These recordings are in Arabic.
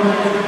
Thank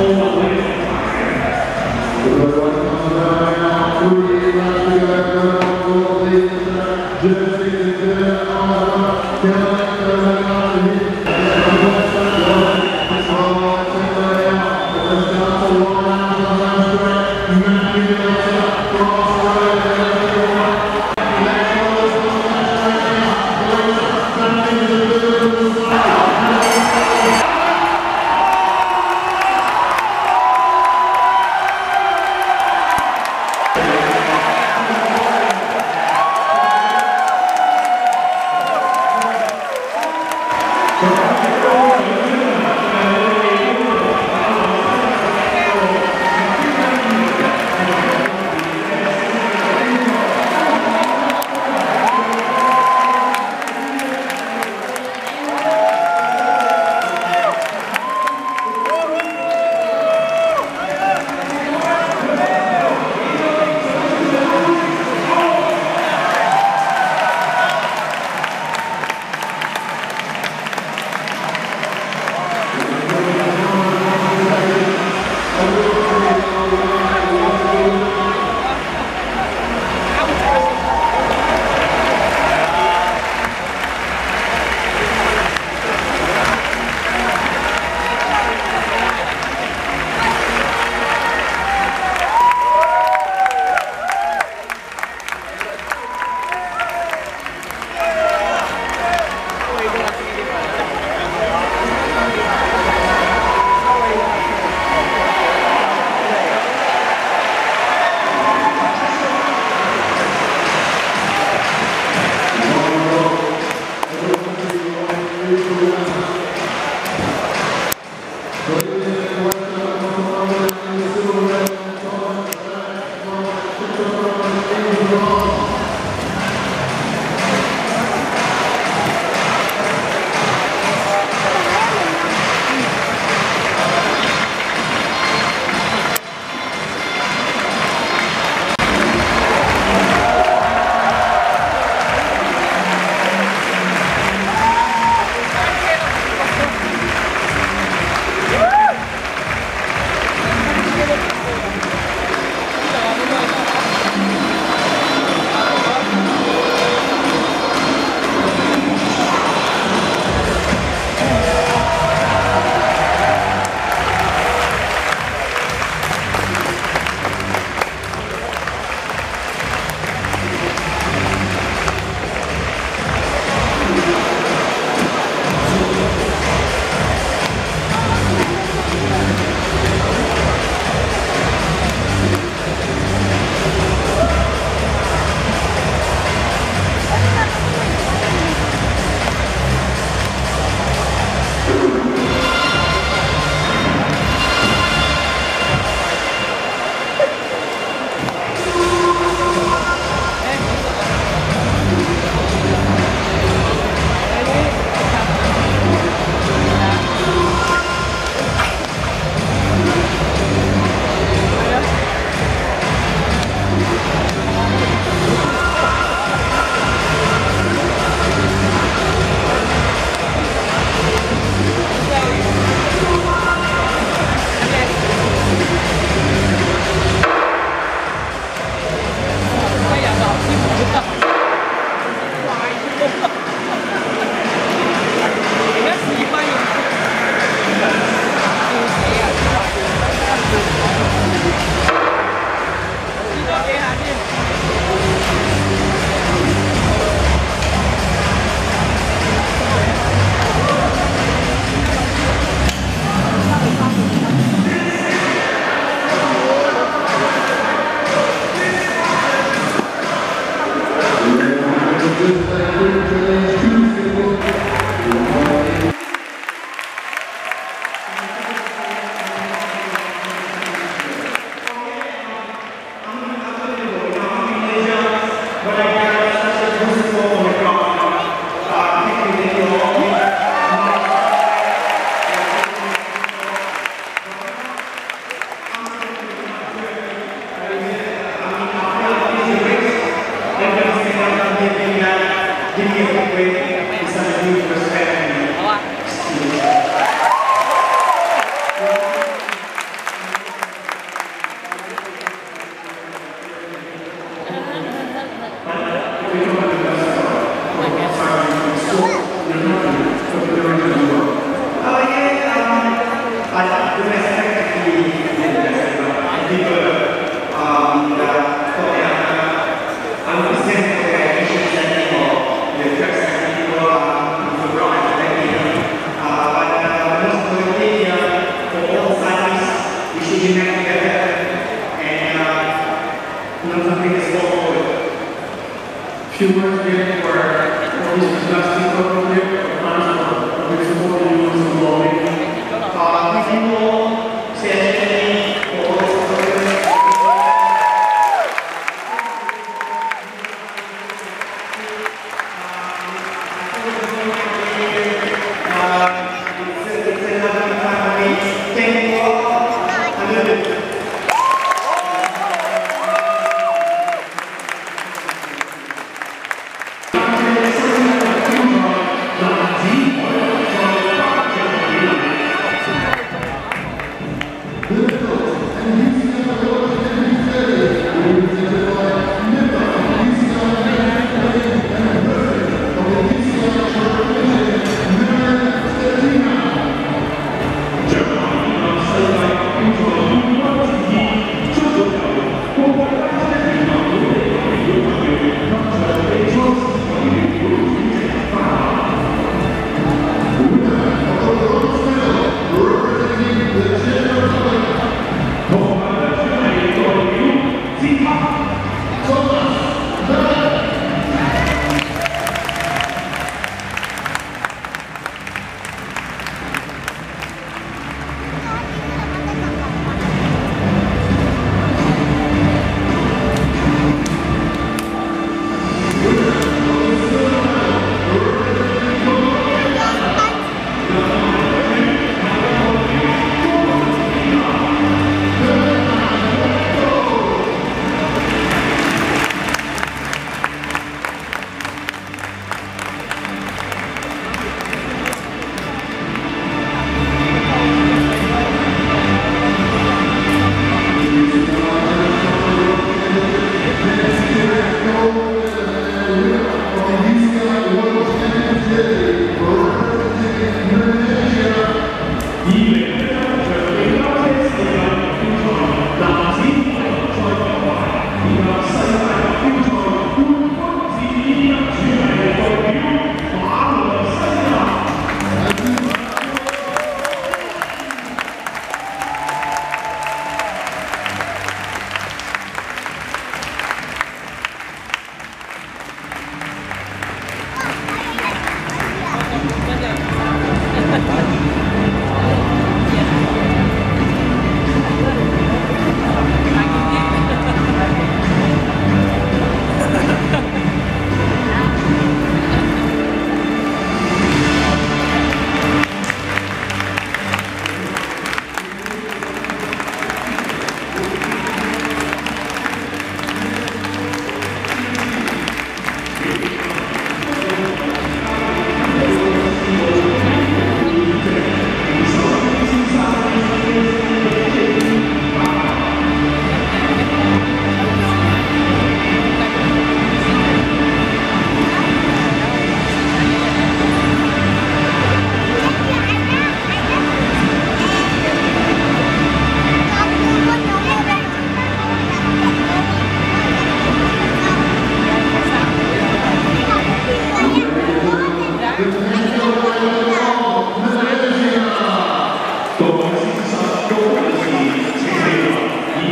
Thank you.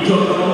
Yo